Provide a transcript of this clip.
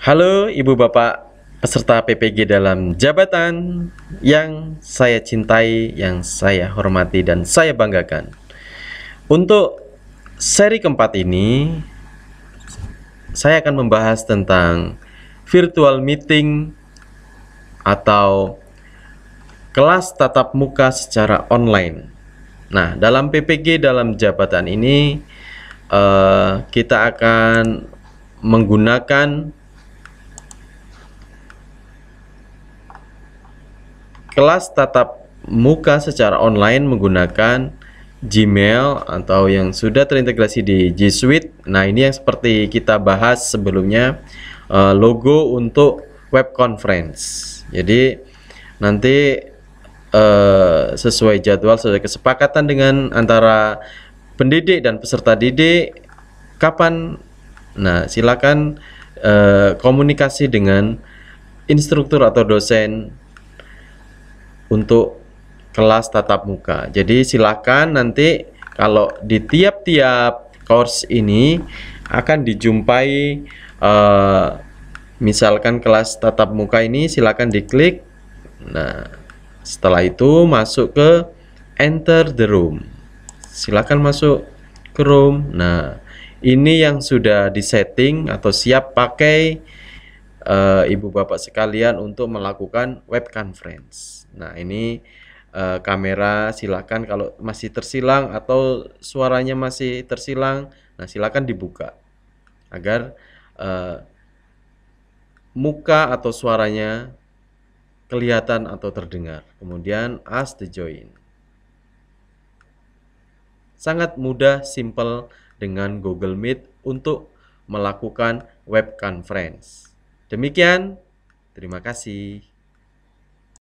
Halo Ibu Bapak peserta PPG dalam jabatan yang saya cintai, yang saya hormati dan saya banggakan. Untuk seri keempat ini saya akan membahas tentang virtual meeting atau kelas tatap muka secara online. Nah, dalam PPG dalam jabatan ini eh, kita akan menggunakan kelas tatap muka secara online menggunakan Gmail atau yang sudah terintegrasi di G Suite. Nah, ini yang seperti kita bahas sebelumnya uh, logo untuk web conference. Jadi nanti uh, sesuai jadwal sesuai kesepakatan dengan antara pendidik dan peserta didik kapan nah silakan uh, komunikasi dengan instruktur atau dosen untuk kelas tatap muka. Jadi silakan nanti kalau di tiap-tiap course ini akan dijumpai uh, misalkan kelas tatap muka ini silakan diklik. Nah, setelah itu masuk ke enter the room. Silakan masuk ke room. Nah, ini yang sudah disetting atau siap pakai uh, ibu bapak sekalian untuk melakukan web conference. Nah, ini uh, kamera silakan kalau masih tersilang atau suaranya masih tersilang, nah silakan dibuka agar uh, muka atau suaranya kelihatan atau terdengar. Kemudian ask the join. Sangat mudah, simple dengan Google Meet untuk melakukan web conference. Demikian, terima kasih.